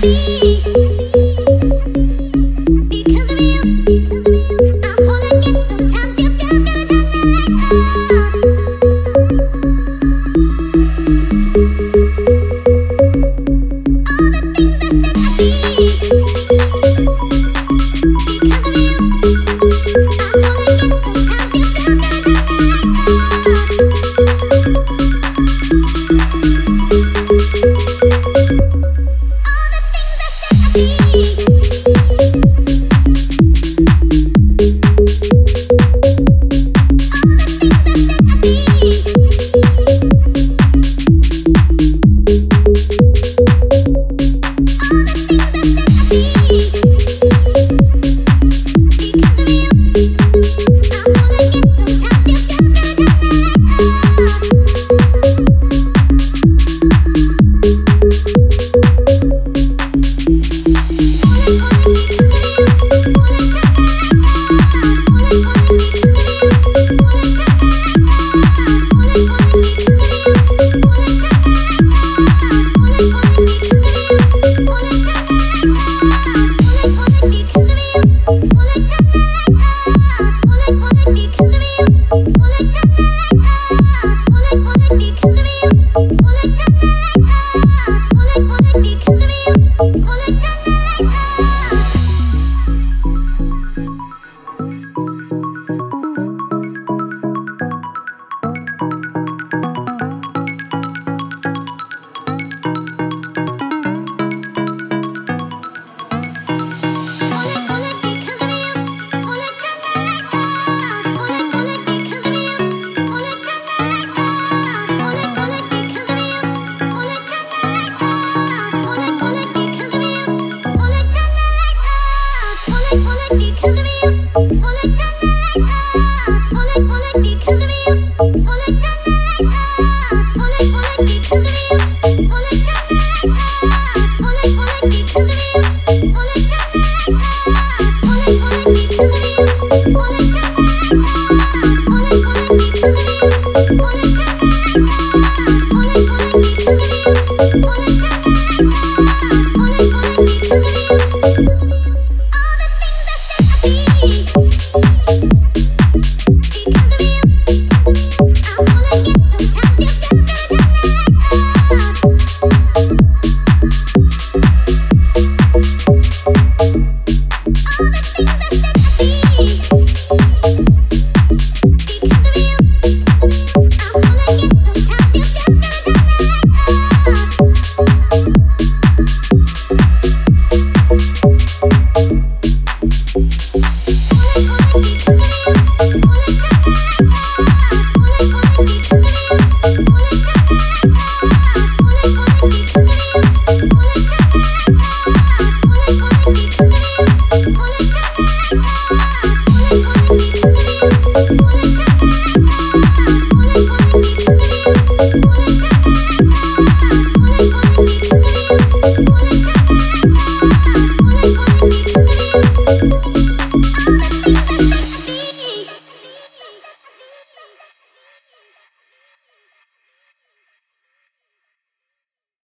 Because of you, I'm whole again. Sometimes you just gotta turn the light uh. on.